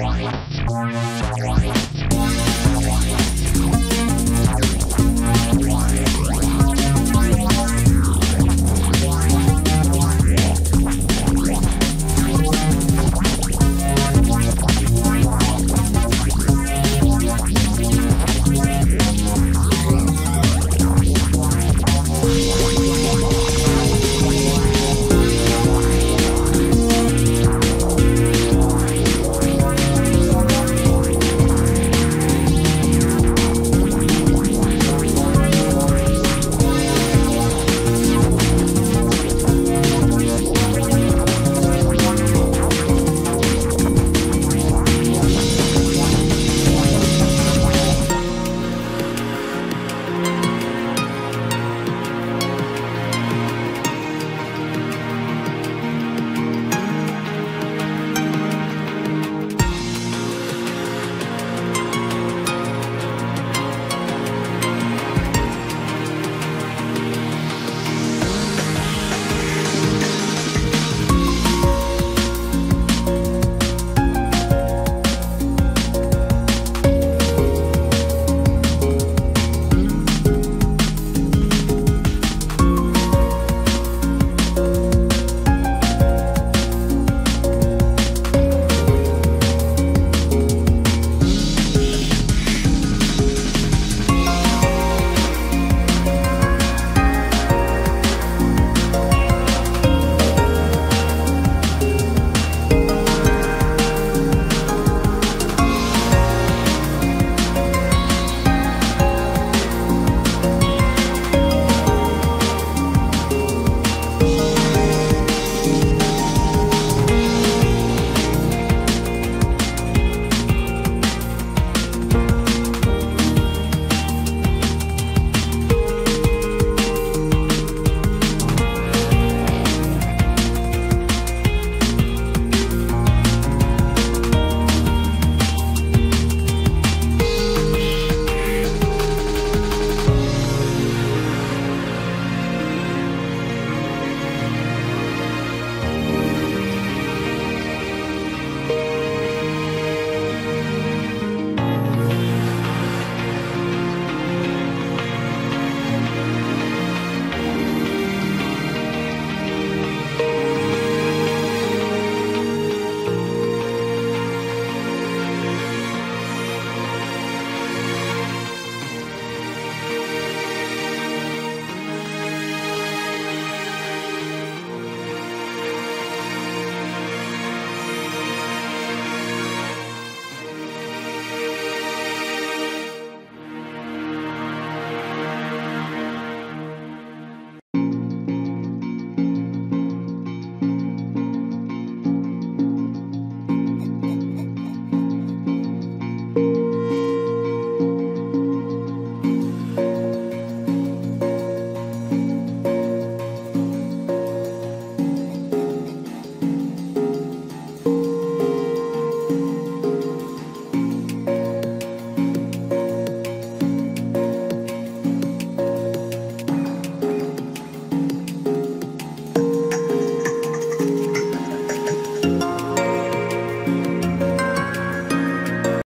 Squirrel, squirrel, squirrel.